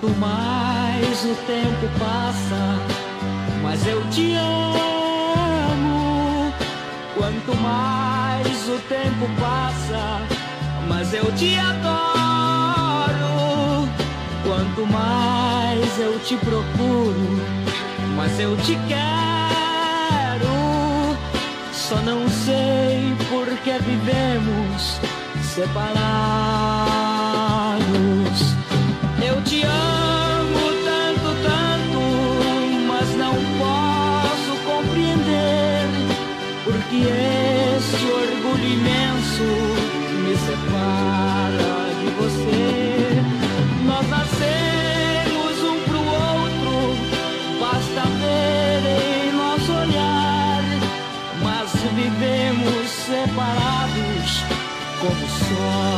Quanto mais o tempo passa, mais eu te amo. Quanto mais o tempo passa, mais eu te adoro. Quanto mais eu te procuro, mais eu te quero. Só não sei por que vivemos separados. esse orgulho imenso que me separa de você. Nós nascemos um pro outro, basta ver em nosso olhar, mas vivemos separados como só.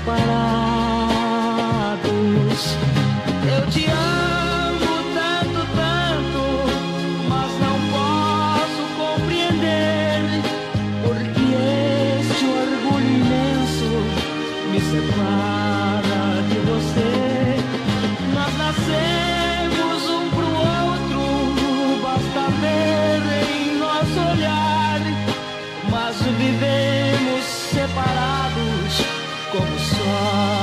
separados. Eu te amo tanto, tanto, mas não posso compreender porque este orgulho imenso me separa de você. Nós nascemos um pro outro, basta ver em nosso olhar, mas vivemos separados. 不算。